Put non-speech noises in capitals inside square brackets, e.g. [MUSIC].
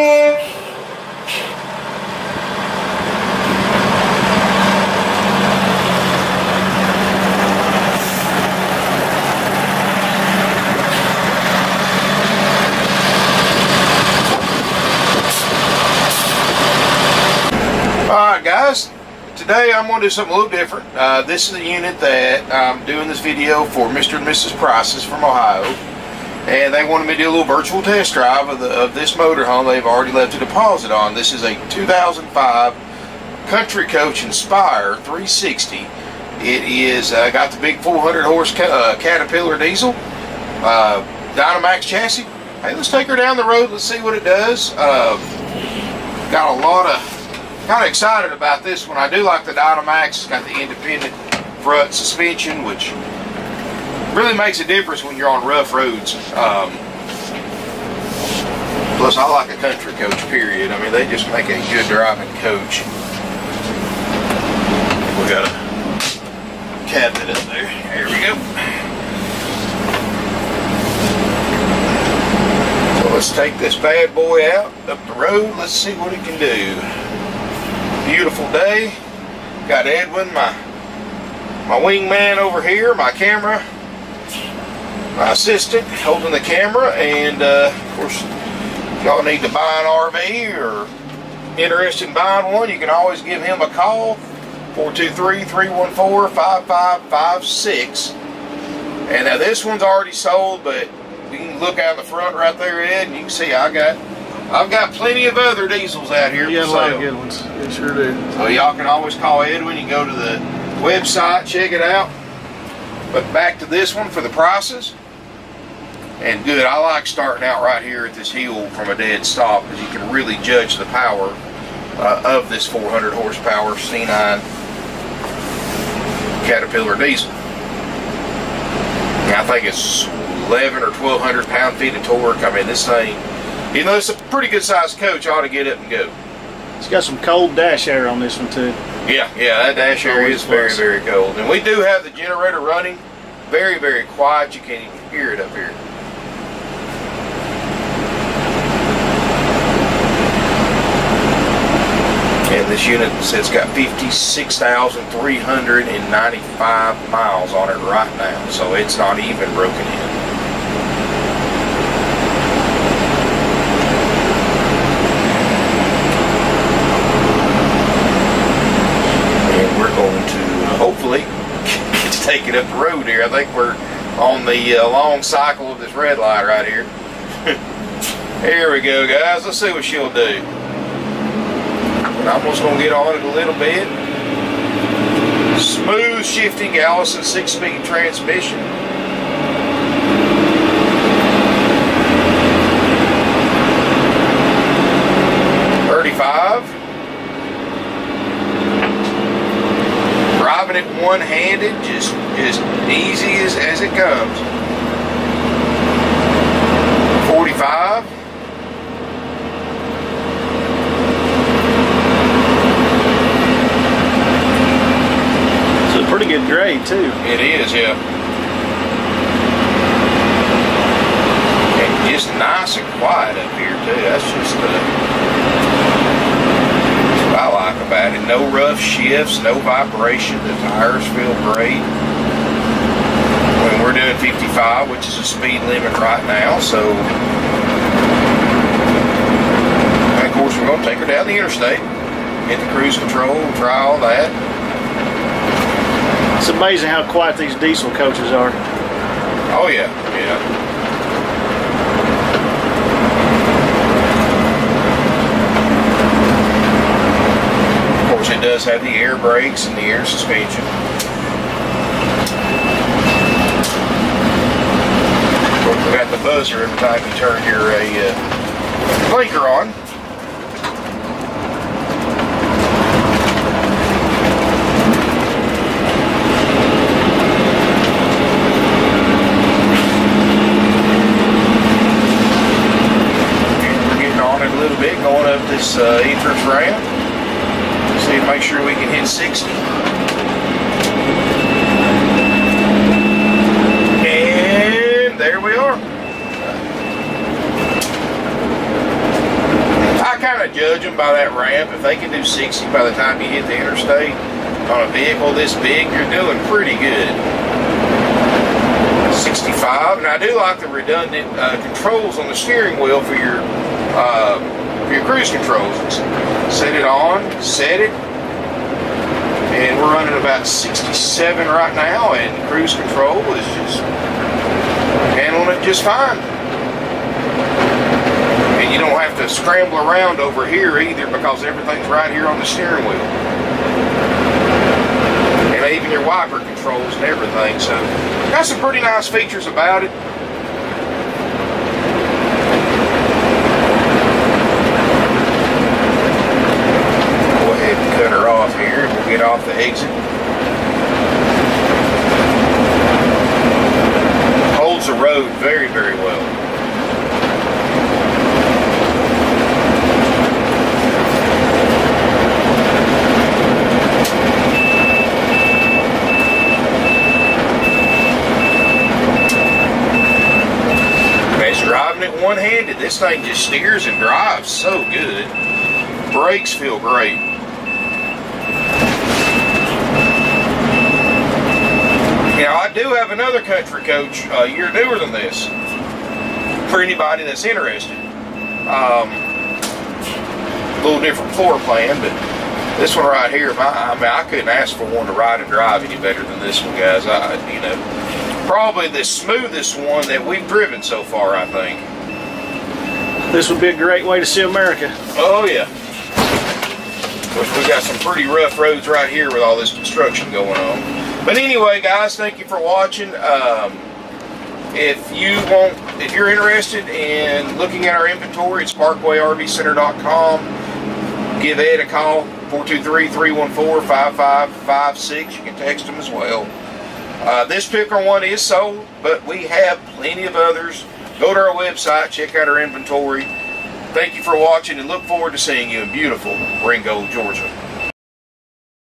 Alright guys, today I'm going to do something a little different. Uh, this is a unit that I'm doing this video for Mr. and Mrs. Prices from Ohio. And they wanted me to do a little virtual test drive of, the, of this motorhome they've already left a deposit on. This is a 2005 Country Coach Inspire 360. It is uh, got the big 400 horse ca uh, Caterpillar diesel, uh, Dynamax chassis. Hey, let's take her down the road. Let's see what it does. Uh, got a lot of kind of excited about this one. I do like the Dynamax. It's got the independent front suspension, which really makes a difference when you're on rough roads. Um, plus, I like a country coach, period. I mean, they just make a good driving coach. We got a cabinet up there. There we go. So let's take this bad boy out up the road. Let's see what it can do beautiful day. Got Edwin, my my wingman over here, my camera, my assistant holding the camera, and uh, of course, y'all need to buy an RV or interested in buying one, you can always give him a call, 423-314-5556. And now this one's already sold, but you can look out the front right there, Ed, and you can see I got I've got plenty of other diesels out here. You got a lot of good ones. You sure do. So y'all can always call Edwin. You go to the website, check it out. But back to this one for the prices. And good, I like starting out right here at this hill from a dead stop because you can really judge the power uh, of this 400 horsepower C9 Caterpillar diesel. I think it's 11 or 1200 pound feet of torque. I mean, this thing you know, it's a pretty good sized coach. I Ought to get up and go. It's got some cold dash air on this one too. Yeah, yeah, that dash air is very, very cold. And we do have the generator running. Very, very quiet. You can't even hear it up here. And this unit says it's got 56,395 miles on it right now. So it's not even broken in. And we're going to hopefully [LAUGHS] get to take it up the road here. I think we're on the uh, long cycle of this red light right here. [LAUGHS] here we go, guys. Let's see what she'll do. I'm just going to get on it a little bit. Smooth shifting Allison six-speed transmission. Thirty-five. driving it one-handed, just just easy as, as it comes. 45. It's a pretty good grade too. It is, yeah. And just nice and quiet up here too. That's just uh, I like about it. No rough shifts, no vibration. The tires feel great. When we're doing 55, which is a speed limit right now, so of course we're going to take her down the interstate, get the cruise control, try all that. It's amazing how quiet these diesel coaches are. Oh yeah, yeah. course, it does have the air brakes and the air suspension. Of course, we got the buzzer every time you turn your a uh, blinker on. We're getting on it a little bit, going up Ethers ramp. See, make sure we can hit 60. And there we are. I kind of judge them by that ramp. If they can do 60 by the time you hit the interstate on a vehicle this big, you're doing pretty good. 65, and I do like the redundant uh, controls on the steering wheel for your uh, for your cruise controls. Set it on, set it, and we're running about 67 right now, and cruise control is just handling it just fine. And you don't have to scramble around over here either because everything's right here on the steering wheel. And even your wiper controls and everything. So, got some pretty nice features about it. Go ahead and cut her off here. We'll get off the exit. Holds the road very, very well. Driving it one-handed. This thing just steers and drives so good. Brakes feel great. Now I do have another country coach a year newer than this. For anybody that's interested. Um, a little different floor plan, but this one right here, my, I mean, I couldn't ask for one to ride and drive any better than this one, guys. I, you know, probably the smoothest one that we've driven so far, I think. This would be a great way to see America. Oh yeah. Which we got some pretty rough roads right here with all this construction going on. But anyway, guys, thank you for watching. Um, if you want, if you're interested in looking at our inventory, it's ParkwayRVCenter.com. Give Ed a call, 423-314-5556. You can text him as well. Uh, this particular one is sold, but we have plenty of others. Go to our website, check out our inventory. Thank you for watching and look forward to seeing you in beautiful Ringgold, Georgia.